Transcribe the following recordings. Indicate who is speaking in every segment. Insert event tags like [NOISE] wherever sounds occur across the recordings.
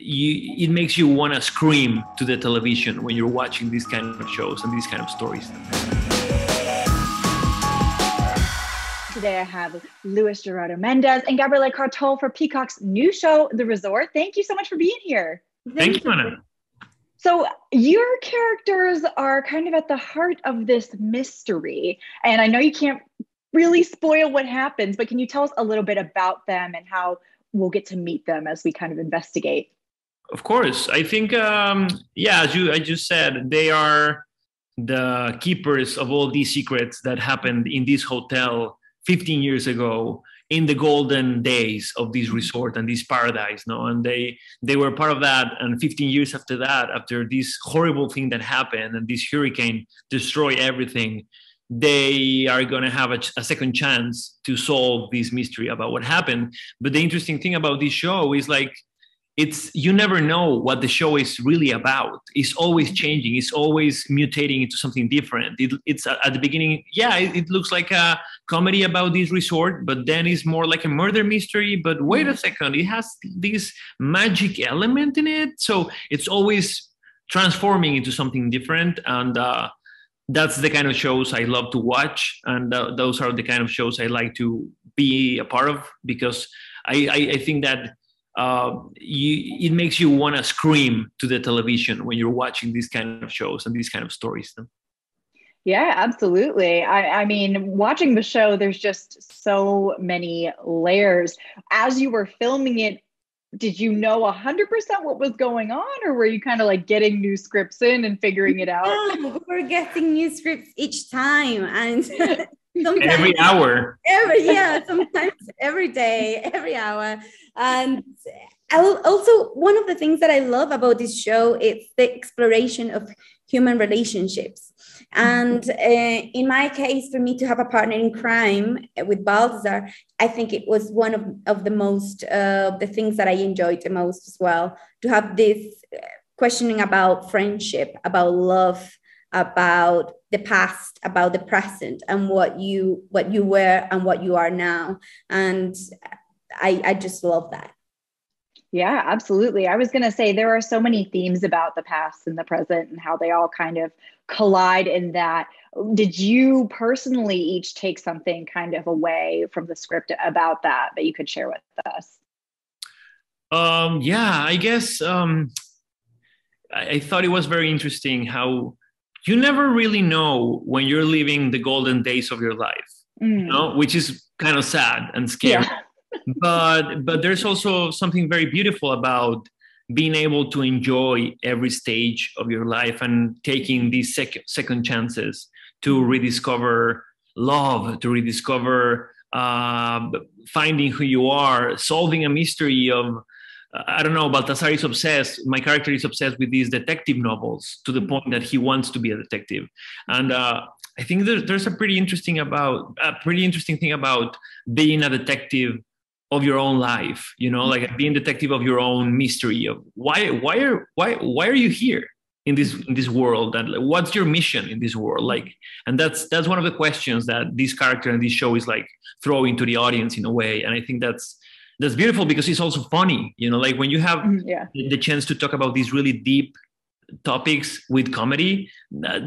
Speaker 1: you, it makes you want to scream to the television when you're watching these kind of shows and these kind of stories.
Speaker 2: Today I have Luis Gerardo Mendez and Gabriela Cartol for Peacock's new show, The Resort. Thank you so much for being here.
Speaker 1: Thank you, Anna.
Speaker 2: So, your characters are kind of at the heart of this mystery. And I know you can't really spoil what happens, but can you tell us a little bit about them and how we'll get to meet them as we kind of investigate?
Speaker 1: Of course. I think, um, yeah, as you, I just said, they are the keepers of all these secrets that happened in this hotel 15 years ago in the golden days of this resort and this paradise no? And they they were part of that and 15 years after that after this horrible thing that happened and this hurricane destroy everything they are going to have a, a, second chance to solve this mystery about what happened. But the interesting thing about this show is like it's you never know what the show is really about. It's always changing. It's always mutating into something different. It, it's at the beginning yeah it, it, looks like a comedy about this resort but then it's more like a murder mystery. But wait a second it has this magic element in it. So it's always transforming into something different. And uh, that's the kind of shows i love to watch. And uh, those are the kind of shows i like to be a part of because I, I, I think that uh, you, it makes you want to scream to the television when you're watching these kind of shows and these kind of stories.
Speaker 2: Yeah, absolutely. I, I, mean, watching the show, there's just so many layers. As you were filming it, did you know 100% what was going on, or were you kind of like getting new scripts in and figuring it out?
Speaker 3: Yeah, we're getting new scripts each time. And [LAUGHS]
Speaker 1: sometimes every hour.
Speaker 3: Every yeah sometimes every day every hour. And I'll also one of the things that i love about this show is the exploration of human relationships. And uh, in my case for me to have a partner in crime with Baltasar i think it was one of, of the most uh, the things that i enjoyed the most as well to have this uh, questioning about friendship about love about the past about the present and what you what you were and what you are now. And i i just love that.
Speaker 2: Yeah absolutely. I was going to say there are so many themes about the past and the present and how they all kind of collide in that. Did you personally each take something kind of away from the script about that that you could share with us?
Speaker 1: Um yeah i guess um I, I thought it was very interesting how you never really know when you're living the golden days of your life, mm. you know, which is kind of sad and scary. Yeah. [LAUGHS] but but there's also something very beautiful about being able to enjoy every stage of your life and taking these sec- second chances to rediscover love, to rediscover uh, finding who you are, solving a mystery of I don't know, Baltasar is obsessed. My character is obsessed with these detective novels to the point that he wants to be a detective. And uh, I think there's, there's a pretty interesting about a pretty interesting thing about being a detective of your own life. You know, like being detective of your own mystery of why why are why why are you here in this in this world and what's your mission in this world like and that's that's one of the questions that this character and this show is like throwing to the audience in a way and i think that's that's beautiful because it's also funny you know like when you have
Speaker 2: mm, yeah.
Speaker 1: the chance to talk about these really deep topics with comedy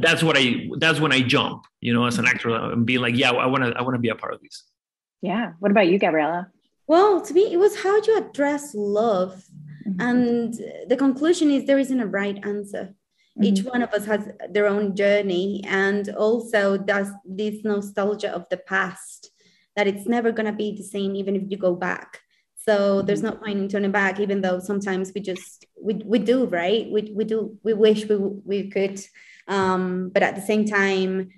Speaker 1: that's what i that's when i jump you know as an actor and be like yeah i want to i want to be a part of this
Speaker 2: yeah what about you gabriela
Speaker 3: well to me it was how you address love mm-hmm. and the conclusion is there isn't a right answer mm-hmm. each one of us has their own journey and also does this nostalgia of the past that it's never going to be the same even if you go back so there's mm-hmm. no point in turning back, even though sometimes we just we, we do, right? We, we do we wish we we could. Um, but at the same time,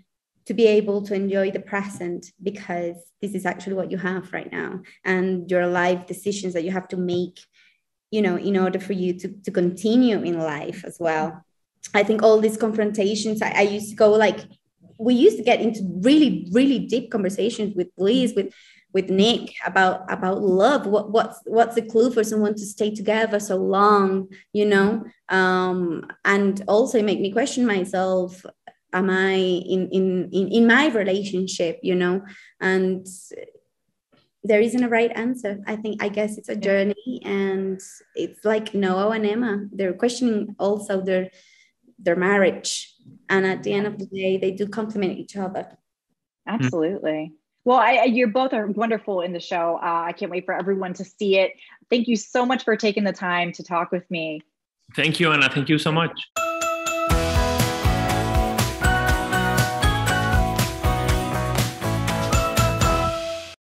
Speaker 3: to be able to enjoy the present because this is actually what you have right now and your life decisions that you have to make you know in order for you to, to continue in life as well i think all these confrontations I, I used to go like we used to get into really really deep conversations with police with with Nick about about love. What what's what's the clue for someone to stay together so long? You know, um, and also make me question myself. Am I in in in, in my relationship? You know, and there isn't a right answer. I think I guess it's a journey, and it's like Noah and Emma. They're questioning also their their marriage, and at the end of the day, they do complement each other.
Speaker 2: Absolutely. Well, I, you both are wonderful in the show. Uh, I can't wait for everyone to see it. Thank you so much for taking the time to talk with me.
Speaker 1: Thank you, Anna. Thank you so much.